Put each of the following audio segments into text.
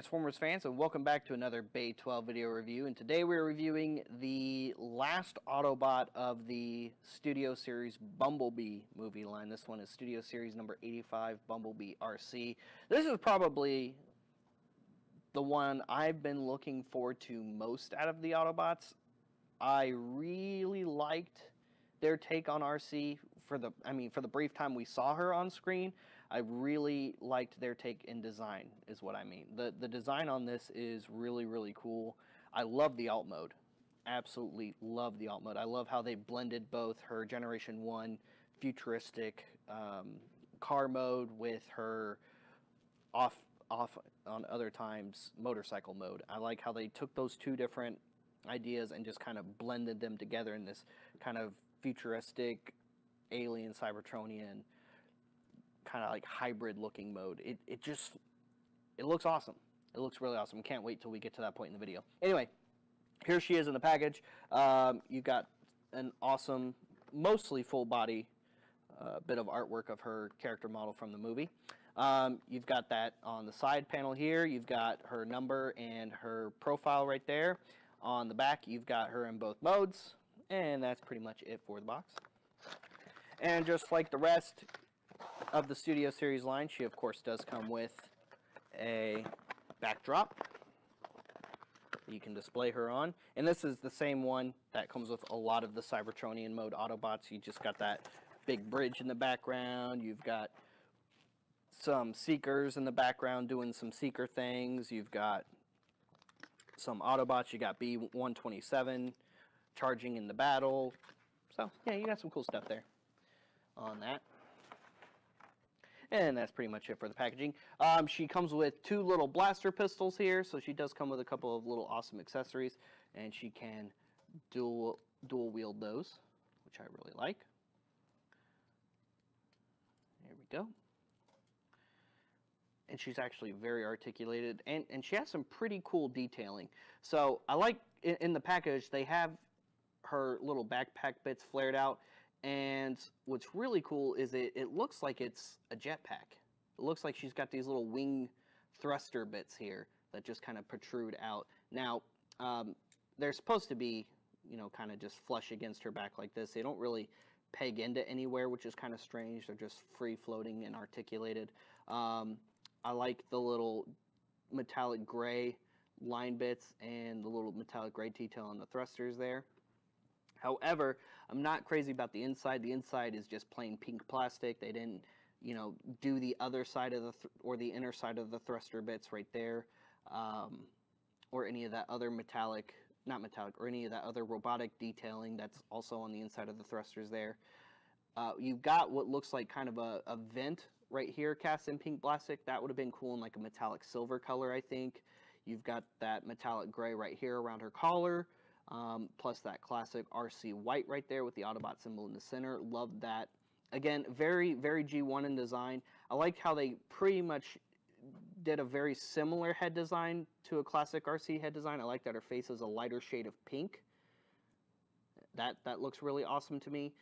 Transformers fans and welcome back to another Bay 12 video review and today we're reviewing the last Autobot of the Studio Series Bumblebee movie line. This one is Studio Series number 85 Bumblebee Arcee. This is probably the one I've been looking forward to most out of the Autobots. I really liked their take on Arcee for the I mean for the brief time we saw her on screen. I really liked their take in design, is what I mean. The, the design on this is really, really cool. I love the alt mode. Absolutely love the alt mode. I love how they blended both her Generation 1 futuristic um, car mode with her off off on other times motorcycle mode. I like how they took those two different ideas and just kind of blended them together in this kind of futuristic alien Cybertronian kind of like hybrid looking mode. It, it just, it looks awesome. It looks really awesome. Can't wait till we get to that point in the video. Anyway, here she is in the package. Um, you've got an awesome, mostly full body uh, bit of artwork of her character model from the movie. Um, you've got that on the side panel here. You've got her number and her profile right there. On the back, you've got her in both modes. And that's pretty much it for the box. And just like the rest, of the Studio Series line, she of course does come with a backdrop you can display her on. And this is the same one that comes with a lot of the Cybertronian mode Autobots. You just got that big bridge in the background. You've got some Seekers in the background doing some Seeker things. You've got some Autobots. You got B-127 charging in the battle. So, yeah, you got some cool stuff there on that. And that's pretty much it for the packaging. Um, she comes with two little blaster pistols here, so she does come with a couple of little awesome accessories, and she can dual dual wield those, which I really like. There we go. And she's actually very articulated, and, and she has some pretty cool detailing. So I like, in, in the package, they have her little backpack bits flared out, and what's really cool is it, it looks like it's a jetpack. It looks like she's got these little wing thruster bits here that just kind of protrude out. Now, um, they're supposed to be, you know, kind of just flush against her back like this. They don't really peg into anywhere, which is kind of strange. They're just free floating and articulated. Um, I like the little metallic gray line bits and the little metallic gray detail on the thrusters there. However, I'm not crazy about the inside. The inside is just plain pink plastic. They didn't, you know, do the other side of the, or the inner side of the thruster bits right there, um, or any of that other metallic, not metallic, or any of that other robotic detailing that's also on the inside of the thrusters there. Uh, you've got what looks like kind of a, a vent right here cast in pink plastic. That would have been cool in like a metallic silver color, I think. You've got that metallic gray right here around her collar. Um, plus that classic Arcee white right there with the Autobot symbol in the center. Love that. Again, very, very G1 in design. I like how they pretty much did a very similar head design to a classic Arcee head design. I like that her face is a lighter shade of pink. That, that looks really awesome to me.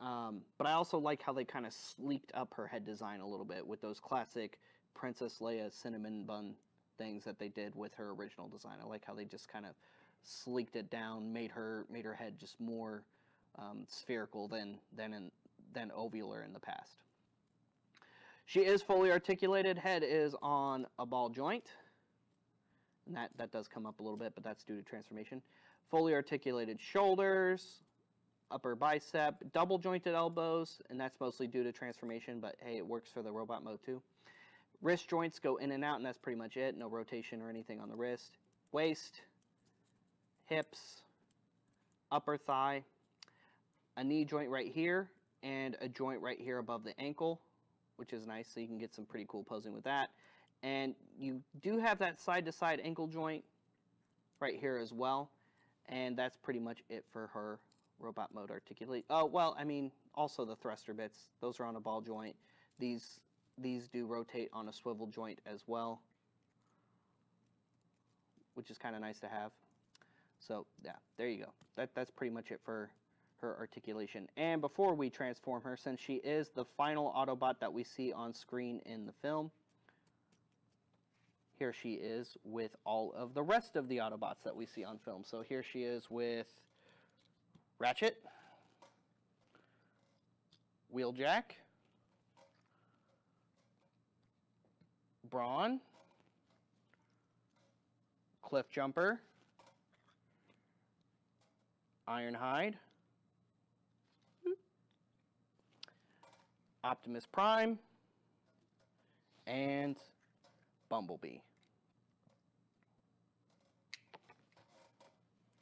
Um, but I also like how they kind of sleeked up her head design a little bit with those classic Princess Leia cinnamon bun things that they did with her original design. I like how they just kind of sleeked it down, made her made her head just more um, spherical than than in, than ovular in the past. She is fully articulated. Head is on a ball joint. And that, that does come up a little bit, but that's due to transformation. Fully articulated shoulders, upper bicep, double jointed elbows, and that's mostly due to transformation, but hey, it works for the robot mode too. Wrist joints go in and out, and that's pretty much it. No rotation or anything on the wrist. Waist, hips, upper thigh, a knee joint right here, and a joint right here above the ankle, which is nice, so you can get some pretty cool posing with that. And you do have that side-to-side -side ankle joint right here as well, and that's pretty much it for her robot mode articulate. Oh, well, I mean, also the thruster bits. Those are on a ball joint. These, these do rotate on a swivel joint as well, which is kind of nice to have. So yeah, there you go. That, that's pretty much it for her articulation. And before we transform her, since she is the final Autobot that we see on screen in the film, here she is with all of the rest of the Autobots that we see on film. So here she is with Ratchet, Wheeljack, Brawn, Cliffjumper, Ironhide, Optimus Prime, and Bumblebee.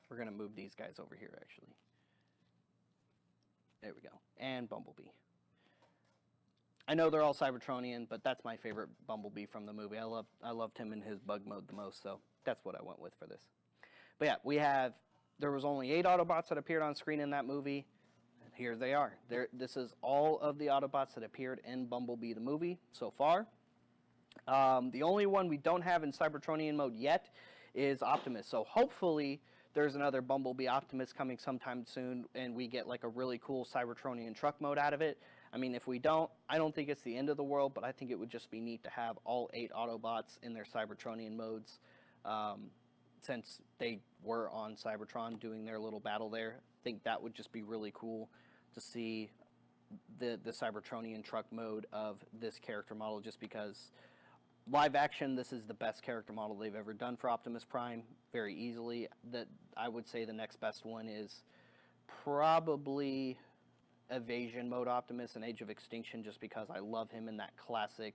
We're going to move these guys over here, actually. There we go. And Bumblebee. I know they're all Cybertronian, but that's my favorite Bumblebee from the movie. I love I loved him in his bug mode the most, so that's what I went with for this. But yeah, we have there was only eight Autobots that appeared on screen in that movie. Here they are. There this is all of the Autobots that appeared in Bumblebee the movie so far. Um, the only one we don't have in Cybertronian mode yet is Optimus. So hopefully there's another Bumblebee Optimus coming sometime soon, and we get like a really cool Cybertronian truck mode out of it. I mean, if we don't, I don't think it's the end of the world, but I think it would just be neat to have all eight Autobots in their Cybertronian modes, um, since they were on Cybertron doing their little battle there. I think that would just be really cool to see the the Cybertronian truck mode of this character model, just because live action, this is the best character model they've ever done for Optimus Prime, very easily. That I would say the next best one is probably Evasion Mode Optimus and Age of Extinction, just because I love him in that classic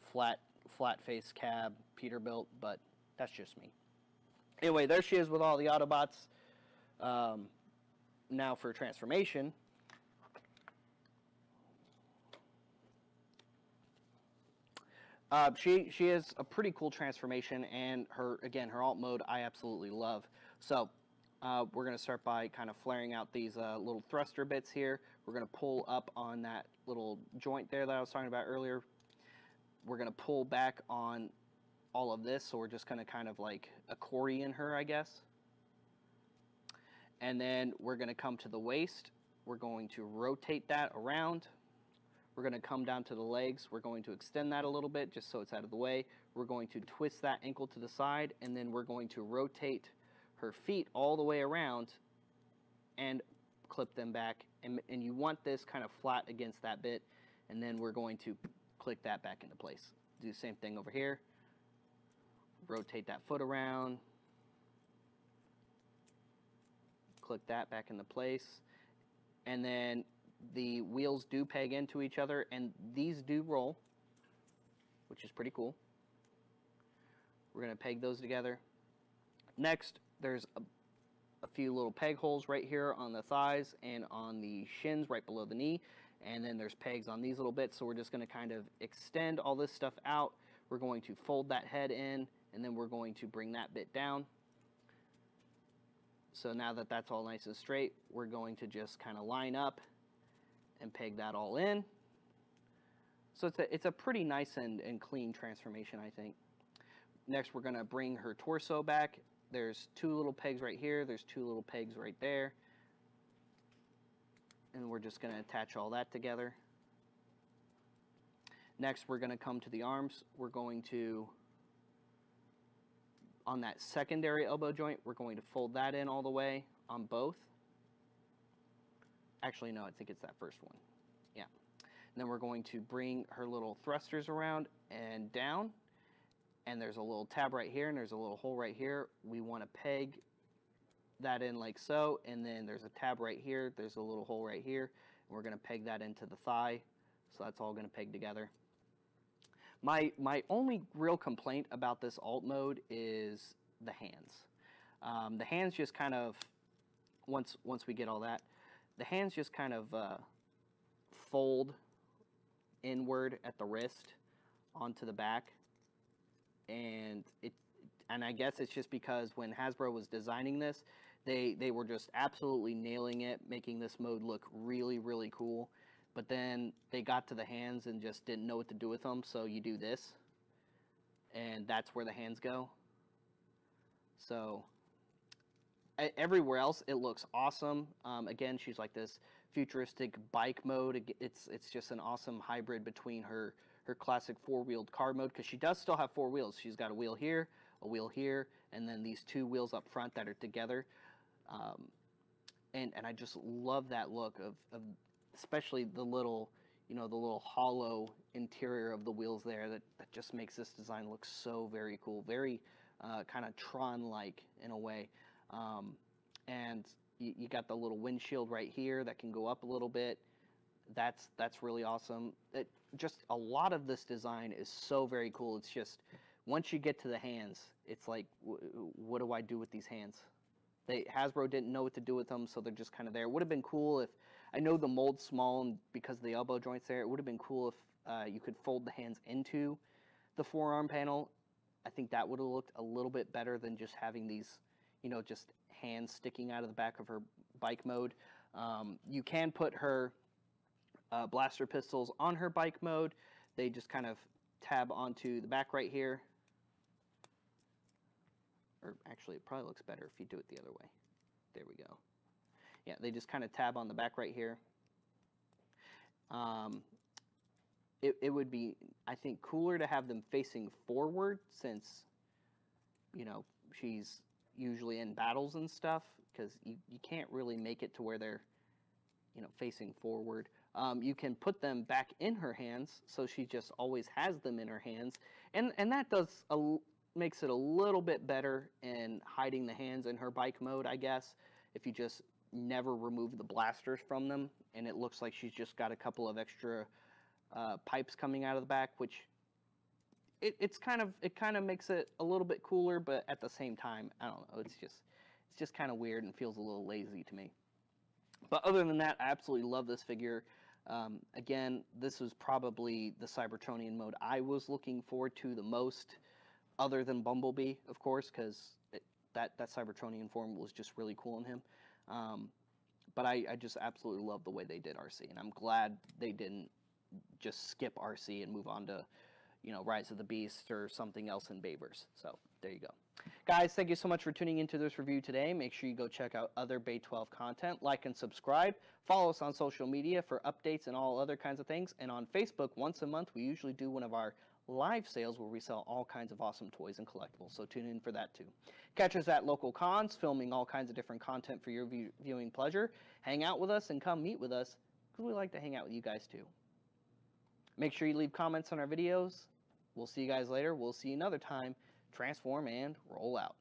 flat flat face cab Peterbilt. But that's just me. Anyway, there she is with all the Autobots. Um, now for transformation. Uh, she she is a pretty cool transformation, and her again her alt mode I absolutely love. So uh, we're gonna start by kind of flaring out these uh, little thruster bits here. We're gonna pull up on that little joint there that I was talking about earlier. We're gonna pull back on all of this, so we're just gonna kind of like accordion her, I guess. And then we're gonna come to the waist. We're going to rotate that around we're going to come down to the legs. We're going to extend that a little bit just so it's out of the way. We're going to twist that ankle to the side and then we're going to rotate her feet all the way around and clip them back. And, and you want this kind of flat against that bit and then we're going to click that back into place. Do the same thing over here. Rotate that foot around. Click that back into place. And then the wheels do peg into each other and these do roll, which is pretty cool. We're going to peg those together. Next, there's a, a, few little peg holes right here on the thighs and on the shins right below the knee. And then there's pegs on these little bits. So we're just going to kind of extend all this stuff out. We're going to fold that head in and then we're going to bring that bit down. So now that that's all nice and straight, we're going to just kind of line up and peg that all in. So it's a, it's a pretty nice and, and clean transformation, I think. Next, we're going to bring her torso back. There's two little pegs right here. There's two little pegs right there. And we're just going to attach all that together. Next, we're going to come to the arms. We're going to, on that secondary elbow joint, we're going to fold that in all the way on both. Actually, no, I think it's that first one. Yeah. And then we're going to bring her little thrusters around and down. And there's a little tab right here, and there's a little hole right here. We want to peg that in like so, and then there's a tab right here. There's a little hole right here. And we're going to peg that into the thigh. So that's all going to peg together. My, my only real complaint about this alt mode is the hands. Um, the hands just kind of, once, once we get all that, the hands just kind of uh, fold inward at the wrist onto the back. And it, and I guess it's just because when Hasbro was designing this, they, they were just absolutely nailing it, making this mode look really, really cool. But then they got to the hands and just didn't know what to do with them, so you do this. And that's where the hands go. So everywhere else it looks awesome. Um, again, she's like this futuristic bike mode. It's it's just an awesome hybrid between her her classic four-wheeled car mode because she does still have four wheels. She's got a wheel here, a wheel here, and then these two wheels up front that are together. Um, and and I just love that look of, of especially the little you know the little hollow interior of the wheels there that, that just makes this design look so very cool very uh, kind of tron like in a way. Um, and you, you got the little windshield right here that can go up a little bit. That's that's really awesome. It, just a lot of this design is so very cool. It's just once you get to the hands it's like what do i do with these hands? They Hasbro didn't know what to do with them, so they're just kind of there. Would have been cool if I know the mold's small and because of the elbow joints there, it would have been cool if uh, you could fold the hands into the forearm panel. I think that would have looked a little bit better than just having these, you know, just hands sticking out of the back of her bike mode. Um, you can put her uh, blaster pistols on her bike mode. They just kind of tab onto the back right here or actually it probably looks better if you do it the other way. There we go. Yeah, they just kind of tab on the back right here. Um, it, it would be, I think, cooler to have them facing forward since, you know, she's usually in battles and stuff because you, you can't really make it to where they're, you know, facing forward. Um, you can put them back in her hands so she just always has them in her hands. And, and that does a, makes it a little bit better in hiding the hands in her bike mode, I guess, if you just never removed the blasters from them and it looks like she's just got a couple of extra uh, pipes coming out of the back, which it, it's kind of it kind of makes it a little bit cooler, but at the same time, I don't know, it's just it's just kind of weird and feels a little lazy to me. But other than that, I absolutely love this figure. Um, again, this was probably the Cybertronian mode I was looking forward to the most other than Bumblebee, of course, because that that Cybertronian form was just really cool in him. Um, but I, I just absolutely love the way they did Arcee, and I'm glad they didn't just skip Arcee and move on to, you know, Rise of the Beast or something else in Bayverse. So there you go. Guys, thank you so much for tuning into this review today. Make sure you go check out other Bay 12 content, like and subscribe. Follow us on social media for updates and all other kinds of things. And on Facebook, once a month, we usually do one of our live sales where we sell all kinds of awesome toys and collectibles. So tune in for that too. Catch us at local cons, filming all kinds of different content for your view viewing pleasure. Hang out with us and come meet with us because we like to hang out with you guys too. Make sure you leave comments on our videos. We'll see you guys later. We'll see you another time. Transform and roll out.